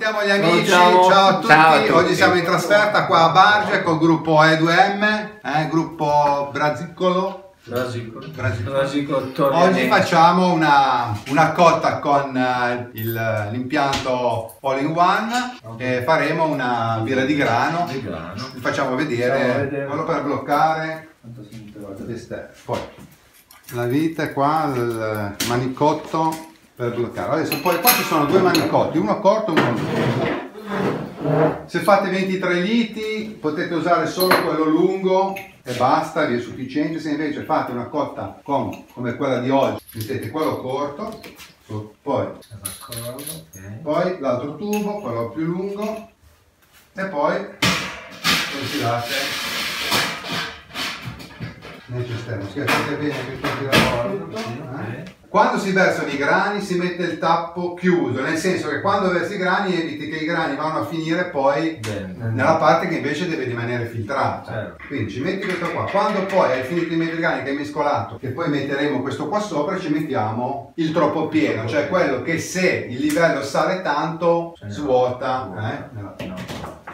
Salutiamo gli amici, Salutiamo. ciao a tutti. Ciao a tutti. Oggi siamo in trasferta qua a Barge col gruppo E2M, eh, gruppo. Brasicolo. Brasicolo. Brasicolo Torriani. Oggi facciamo una, una cotta con il- l'impianto all in one e faremo una birra di grano. Di grano. Vi facciamo vedere vedere. quello per bloccare. Poi la vite qua, il manicotto per bloccare. Adesso poi qua ci sono due manicotti, uno corto e uno lungo. Se fate 23 litri potete usare solo quello lungo e basta, vi è sufficiente. Se invece fate una cotta con, come quella di oggi, mettete quello corto, poi, poi l'altro tubo, quello più lungo e poi lo infilate nel cisterno. Schiacciate bene che tutti lavoro. Eh? Quando si versano i grani si mette il tappo chiuso, nel senso che quando versi i grani eviti che i grani vanno a finire poi Bene. nella parte che invece deve rimanere filtrata. Certo. Quindi ci metti questo qua. Quando poi hai finito di mettere i grani che hai mescolato, che poi metteremo questo qua sopra, ci mettiamo il troppo pieno, cioè quello che se il livello sale tanto Cioè, no. svuota. eh, nella- No.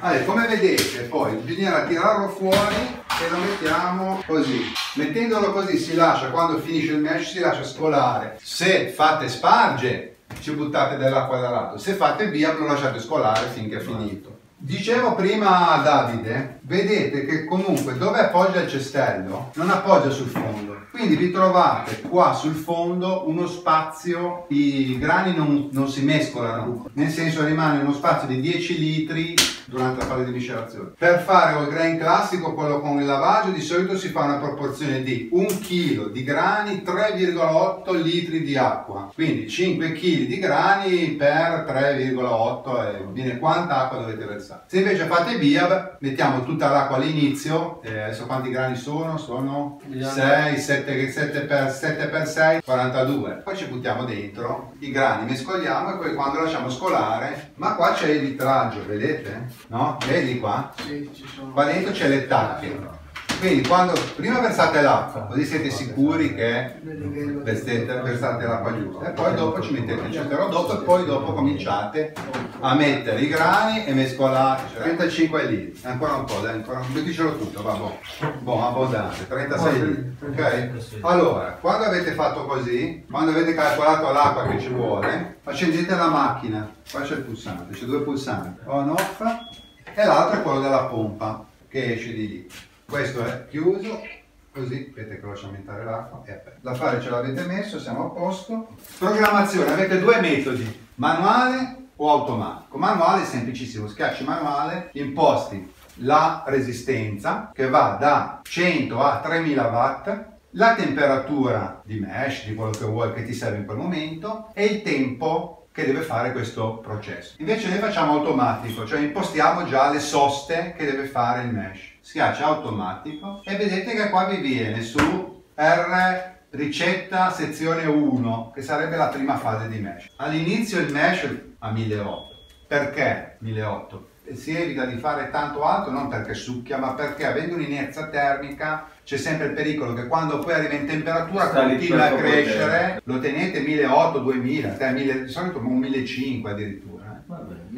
allora, come vedete, poi bisognerà tirarlo fuori e lo mettiamo così. Mettendolo così si lascia, quando finisce il mesh, si lascia scolare. Se fate sparge, ci buttate dell'acqua da lato. Se fate via, lo lasciate scolare finché è finito. Dicevo prima a Davide, vedete che comunque dove appoggia il cestello non appoggia sul fondo. Quindi vi trovate qua sul fondo uno spazio, i grani non, non si mescolano, nel senso rimane uno spazio di 10 litri durante la fase di miscelazione. Per fare il grain classico, quello con il lavaggio, di solito si fa una proporzione di 1 kg di grani, 3,8 litri di acqua. Quindi 5 kg di grani per 3,8 e viene quanta acqua dovete versare. Se invece fate via, mettiamo tutta l'acqua all'inizio, eh, adesso quanti grani sono? Sono Vediamo. 6, 7, 7 per, 7 per 6, 42. Poi ci buttiamo dentro i grani, mescoliamo e poi quando lasciamo scolare, ma qua c'è il litraggio, vedete? No? Vedi qua? Sì, ci sono. Qua dentro c'è le tacche. Quindi quando prima versate l'acqua, così siete sicuri che versate, versate l'acqua giusta e poi dopo ci mettete il cesterò dopo e poi dopo cominciate a mettere i grani e mescolate cioè 35 litri. Ancora un po' dai ancora metticelo tutto va boh. Boh abbondante 36 litri ok? allora quando avete fatto così quando avete calcolato l'acqua che ci vuole accendete la macchina qua c'è il pulsante c'è due pulsanti on off e l'altro è quello della pompa che esce di lì questo è chiuso Così, aspetta che lo lascio aumentare l'acqua e aperto. L'affare ce l'avete messo, siamo a posto. Programmazione, avete due metodi, manuale o automatico. Manuale è semplicissimo, schiacci manuale, imposti la resistenza che va da 100 a 3000 watt, la temperatura di mesh, di quello che vuoi che ti serve in quel momento e il tempo che deve fare questo processo. Invece noi facciamo automatico, cioè impostiamo già le soste che deve fare il mesh. Schiaccia automatico e vedete che qua vi viene su R ricetta sezione 1, che sarebbe la prima fase di mesh. All'inizio il mesh a 1800. Perché 1800? Si evita di fare tanto alto non perché succhia, ma perché avendo un'inerzia termica c'è sempre il pericolo che quando poi arriva in temperatura Sta continua a poco crescere, lo tenete 1800, 2000, te 1000, di solito un 1500 addirittura.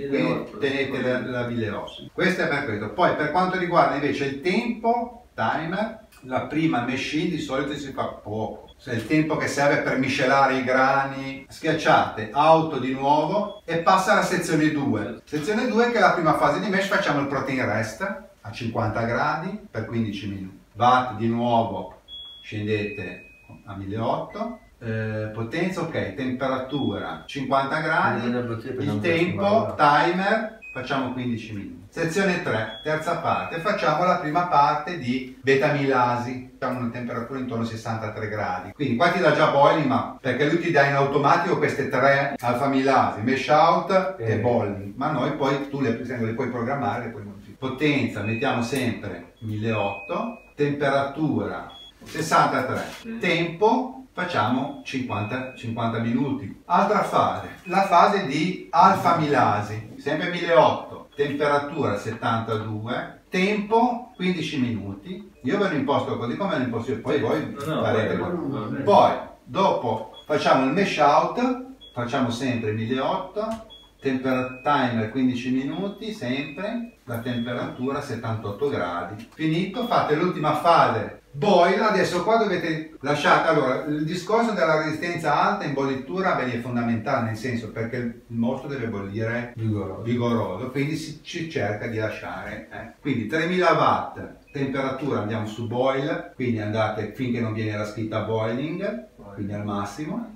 Quindi 1800. tenete la, la 1800. Questo è per questo. Poi per quanto riguarda invece il tempo, timer, la prima machine di solito si fa poco. Se il tempo che serve per miscelare i grani, schiacciate auto di nuovo e passa alla sezione 2. Sezione 2 che è la prima fase di mesh, facciamo il protein rest a 50 gradi per 15 minuti. Watt di nuovo, scendete a 1800. Eh, potenza ok, temperatura 50 gradi, il tempo, timer, facciamo 15 minuti. Sezione 3, terza parte, facciamo la prima parte di betamilasi, facciamo una temperatura intorno a 63 gradi. Quindi qua ti dà già boiling, ma perché lui ti dà in automatico queste tre alfamilasi, mesh out e Eh. boiling, ma noi poi tu le, le puoi programmare, le puoi modificare. Potenza, mettiamo sempre 1800, temperatura 63, tempo facciamo 50, 50 minuti. Altra fase, la fase di alfamilasi, sempre 1800, temperatura 72, tempo 15 minuti. Io ve lo imposto così come lo imposto io, poi voi No, no, farete bene. Poi, dopo facciamo il mesh out, facciamo sempre 1800, Temper- timer 15 minuti sempre, la temperatura 78 gradi. Finito, fate l'ultima fase. Boil, adesso qua dovete lasciare, allora il discorso della resistenza alta in bollitura beh, è fondamentale nel senso perché il mostro deve bollire Vigoroso. vigoroso, quindi si, ci cerca di lasciare. eh. Quindi 3000 watt, temperatura andiamo su boil, quindi andate finché non viene la scritta boiling, quindi al massimo.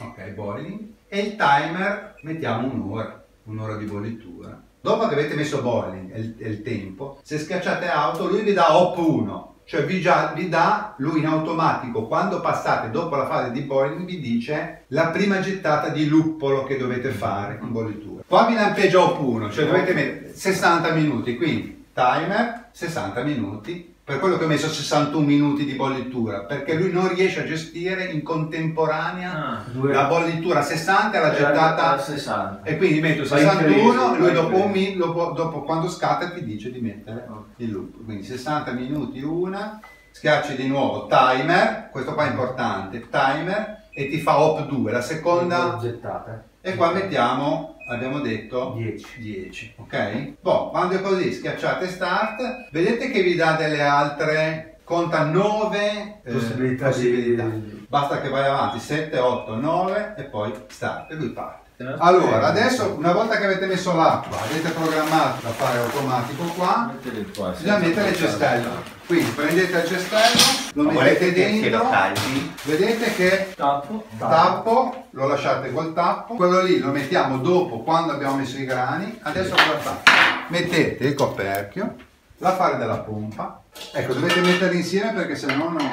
Ok, boiling. E il timer mettiamo un'ora, un'ora di bollitura. Dopo che avete messo boiling e il, il tempo, se schiacciate auto lui vi dà op 1, cioè vi, già, vi dà lui in automatico quando passate dopo la fase di boiling vi dice la prima gettata di luppolo che dovete fare in bollitura. Qua vi lampeggia op 1, cioè dovete mettere 60 minuti, quindi timer 60 minuti per quello che ho messo 61 minuti di bollitura, perché lui non riesce a gestire in contemporanea Ah, la bollitura 60 e la gettata 60. e quindi metto Vai in 61 crisi, lui dopo, un crisi. mi- dopo, dopo quando scatta ti dice di mettere Ok. il loop quindi 60 minuti una schiacci di nuovo timer questo qua è importante timer e ti fa op 2 la seconda gettata. e qua mettiamo abbiamo detto 10. 10 ok boh quando è così schiacciate start vedete che vi dà delle altre conta 9 Possibilità di- possibilità. basta che vai avanti 7 8 9 e poi start e lui parte allora, adesso una volta che avete messo l'acqua, avete programmato da fare automatico qua, qua. bisogna mettere il cestello. Quindi prendete il cestello, lo Ma mettete che dentro, lo tagli? vedete che Tappo. tappo, lo lasciate col tappo, quello lì lo mettiamo dopo quando abbiamo messo i grani, adesso cosa fate? Mettete il coperchio, l'affare della pompa, ecco dovete metterli insieme perché se no non...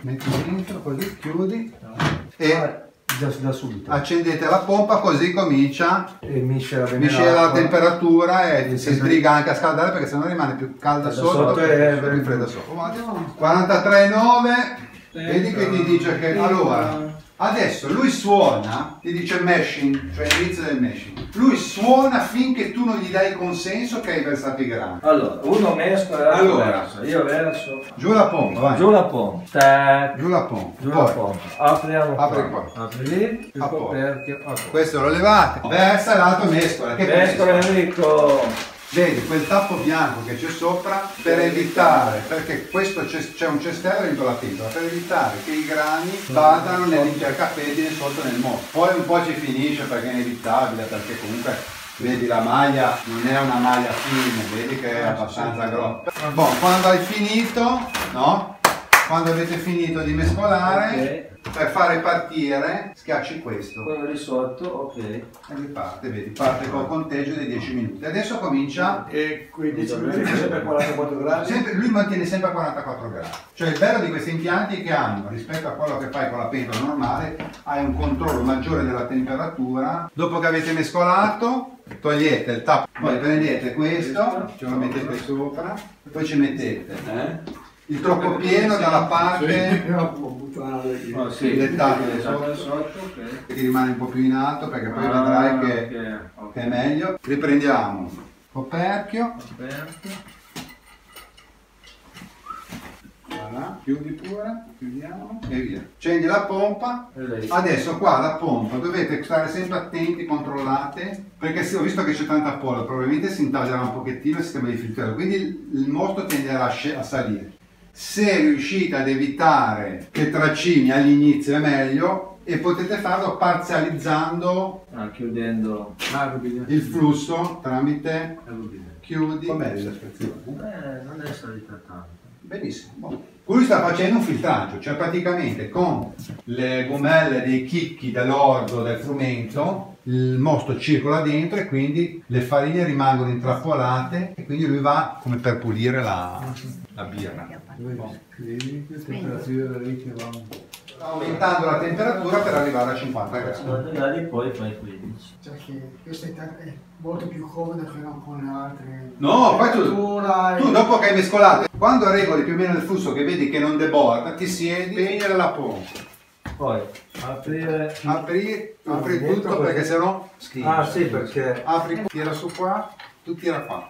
Metti dentro così, chiudi e Già da subito. accendete la pompa così comincia E miscela bene miscela la temperatura e si sbriga anche a scaldare perché sennò rimane più calda Calda sotto, sotto e- più fredda sotto. 43,9 vedi che ti dice che allora adesso lui suona ti dice meshing cioè l'inizio del meshing lui suona finché tu non gli dai consenso che hai versato i grani Allora, uno mescola e l'altro Allora. verso. Io verso. giù la pompa vai Giù la pompa. Tac. giù la pompa Giù Poi, la pompa. Apriamo Apri qua. qua. Apri lì. Il A coperchio. questo lo levate versa l'altro mescola che Mescola mescola? Enrico. Vedi quel tappo bianco che c'è sopra per evitare, perché questo c'è, un cestello dentro la pentola, per evitare che i grani vadano nell'intercapedine sotto nel mosto. Poi un po' ci finisce perché è inevitabile, perché comunque vedi la maglia non è una maglia fine, vedi che è abbastanza grossa. Boh, quando hai finito, no? Quando avete finito di mescolare, per fare partire schiacci questo. Quello lì sotto, ok. E lui parte, vedi, parte col conteggio dei 10 minuti. Adesso comincia E quei 10 minuti sono sempre 44 gradi. Sempre- lui mantiene sempre a 44 gradi. Cioè il bello di questi impianti è che hanno, rispetto a quello che fai con la pentola normale, hai un controllo maggiore della temperatura. Dopo che avete mescolato, togliete il tappo, poi prendete questo, ce lo mettete sopra, poi ci mettete eh, il troppo pieno dalla parte Oh, sì. Il dettaglio Sì, sotto. sotto, ok. che rimane un po' più in alto perché poi Ah, vedrai che, ok, ok. che è meglio. Riprendiamo coperchio, Aperto. voilà, chiudi pure, chiudiamo e via. Accendi la pompa. Adesso qua la pompa dovete stare sempre attenti, controllate, perché se ho visto che c'è tanta polvere, probabilmente si intaglierà un pochettino il sistema di filtraggio, quindi il, mosto tenderà a salire. Se riuscite ad evitare che tracimi all'inizio è meglio e potete farlo parzializzando Ah, chiudendo. il flusso tramite chiudi. Com'è la Eh, non è salita tanto. Benissimo. Boh. Lui sta facendo un filtraggio, cioè praticamente con le gomelle dei chicchi dell'orzo del frumento il mosto circola dentro e quindi le farine rimangono intrappolate e quindi lui va come per pulire la, la birra. Aumentando la temperatura per arrivare a 50 gradi. Da lì poi fai 15. Cioè che questa è, molto più comoda che non con le altre. No, poi tu, e- tu dopo che hai mescolato, quando regoli più o meno il flusso che vedi che non deborda, ti siedi, spegnere la pompa. Poi aprire. Apri, apri dentro tutto perché sennò schifo. Ah, sì, perché. Apri, tira su qua, tu tira qua.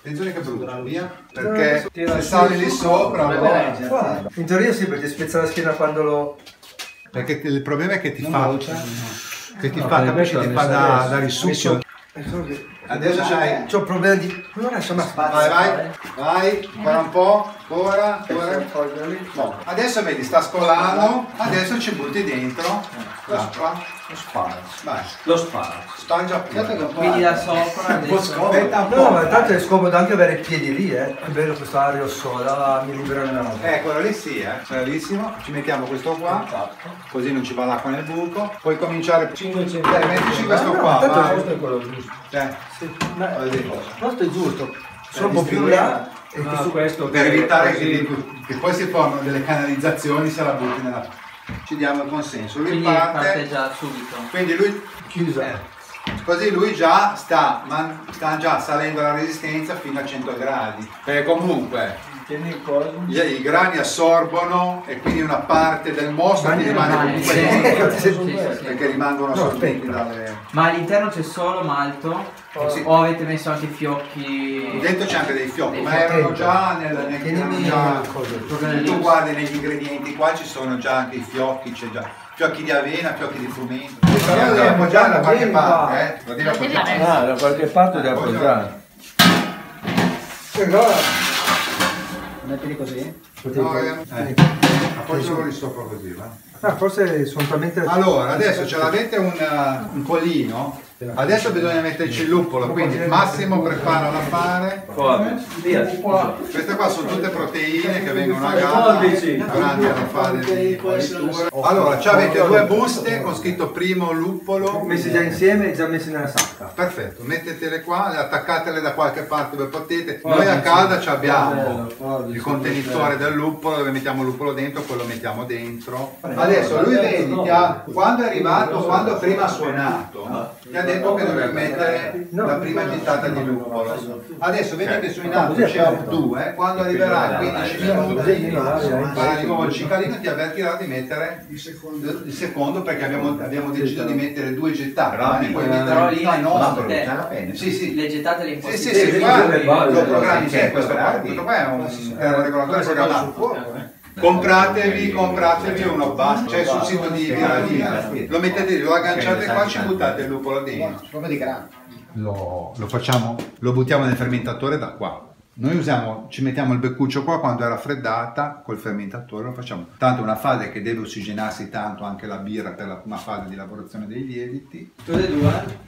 Attenzione che brucia, via. Perché Tira se sali lì sopra. Guarda, In teoria sì, perché spezza la schiena quando lo... perché il problema è che ti Non fa. brucia? che ti No, fa, capisci, ti fa da, da risucchio. Adesso c'hai... C'ho problemi di... Non adesso ma Vai, vai, vai, ancora un po', ancora, ancora. No. Adesso vedi, sta scolando, adesso ci butti dentro l'acqua. Lo sparo. Vai, Lo sparo. spangia pure. Quindi da sopra adesso No, ma tanto è scomodo anche avere i piedi lì, eh. È bello questo aereo sola, mi libera la roba. Eh, quello lì sì, eh. Bravissimo. Ci mettiamo questo qua, così non ci va l'acqua nel buco. Puoi cominciare... 5 Dai, mettici questo no, qua, tanto. Questo è quello giusto. Eh, Ma così. questo è giusto. Sono un Eh, po' più là. E No, questo... questo Per evitare così- che, che poi si formano delle canalizzazioni se la butti nella... Ci diamo il consenso. Lui quindi parte... parte già subito. Quindi lui Chiusa. eh, così lui già sta, man- sta già salendo la resistenza fino a 100 gradi. Perché comunque I grani assorbono e quindi una parte del mostro ti rimane comunque sì. Sì, sì, sì. Perché rimangono No, assorbiti dalle. Ma all'interno c'è solo malto? Sì. O avete messo anche i fiocchi? Dentro c'è anche dei fiocchi, Dei ma fiocchi. erano già nel, nel erano già- Se tu guardi negli ingredienti qua ci sono già anche i fiocchi, c'è già fiocchi di avena, fiocchi di frumento. Però Lo dobbiamo già da qualche parte, eh? Lo devi appoggiare. Ah, da qualche parte devo Poi appoggiare. Allora, Mettili così. No, eh, eh. Appoggialo lì sopra così, va. ah, forse sono talmente... Allora, adesso ce l'avete un, uh, un colino, adesso bisogna metterci il luppolo, quindi Massimo prepara da fare. Forbici. Via. Queste qua sono tutte proteine che vengono a galla durante la fase di cottura. Allora, ci avete due buste con scritto primo luppolo. Messi già insieme e già messi nella sacca. Perfetto, mettetele qua, attaccatele da qualche parte dove potete. Noi a casa ci abbiamo il contenitore del luppolo dove mettiamo il luppolo dentro, poi lo mettiamo dentro. Adesso lui vedi che ha- quando è arrivato, quando prima ha suonato, detto che doveva mettere la prima gittata di luppolo. Adesso vedi che su in alto c'è un 2, quando arriverà a 15 minuti, farà di nuovo il cicalino ti avvertirà di mettere Il secondo. il secondo perché abbiamo, abbiamo deciso di mettere due gettate, Però eh, mettere però lì la-. Eh. Bene. Sì, sì. Le gettate le Sì, imposti. sì, Sì, sì, lo programmi, questo qua, è un termoregolatore programmato. Compratevi, compratevi uno basta, cioè sul sito di Via lo mettete lì, lo agganciate qua, ci buttate il luppolo dentro. Proprio di grano. Lo, lo facciamo, lo buttiamo nel fermentatore da qua. Noi usiamo, ci mettiamo il beccuccio qua quando è raffreddata col fermentatore, lo facciamo. Tanto è una fase che deve ossigenarsi tanto anche la birra per la prima fase di lavorazione dei lieviti. Tutte e due?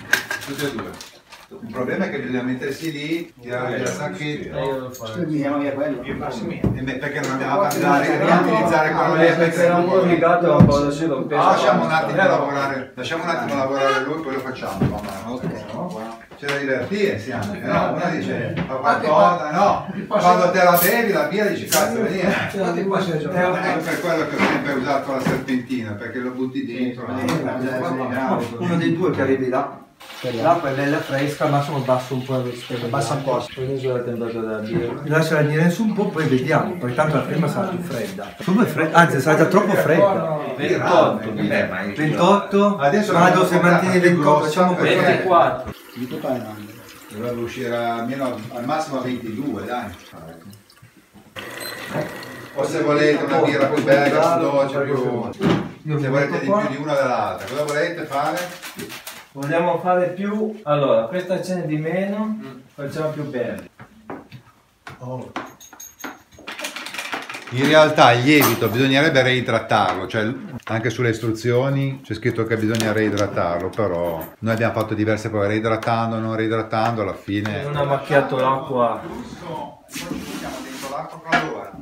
Tutte e due. Il problema è che bisogna mettersi lì, tirare via il sacchetto. Eh. Andiamo via quello. E perché non andiamo a cambiare, riutilizzare quello lì Perché era un po' legato a un po' da lo penso. Lasciamo un attimo lavorare, lasciamo un attimo lavorare lui, poi lo facciamo. C'è da divertirsi anche, no? Uno dice fa qualcosa, no? Quando te la bevi la birra dici cazzo vedi. eh. È per quello che ho sempre usato la serpentina, perché lo butti dentro. no? Uno dei due che arrivi là. L'acqua è bella fresca, al massimo basso un po'. Bassa un po'. Poi uso la temperatura della birra. Lasciala venire su un po', poi vediamo. Perché tanto la prima sarà più fredda. È fredda, anzi sarà già troppo fredda. 28. Beh, ma il 28, Adesso vado se mantieni comprata più 28, grossa, facciamo perché- questo. 24. Di è grande. Dovrebbe uscire almeno al massimo a 22, dai. O se volete una birra più bella, più dolce, più... Se volete di più di una dell'altra, cosa volete fare? Vogliamo fare più. Allora, questa ce n'è di meno, facciamo più bene. In realtà il lievito bisognerebbe reidratarlo, cioè anche sulle istruzioni c'è scritto che bisogna reidratarlo, però noi abbiamo fatto diverse prove, reidratando, non reidratando, alla fine... Non ha macchiato l'acqua. Mettiamo dentro l'acqua allora.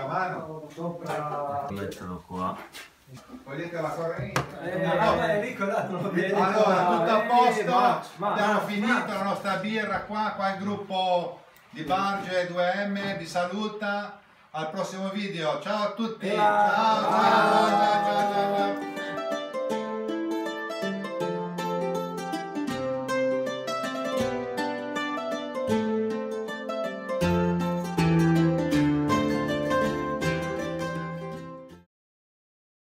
La mano, Metterlo qua. togliete la corrente. Nicola, non lo vedi. Allora, tutto a Eh, posto, ma- ma- abbiamo finito la nostra birra qua, qua il gruppo di Barge 2M vi saluta, al prossimo video, ciao a tutti, ciao ciao ciao ciao ciao.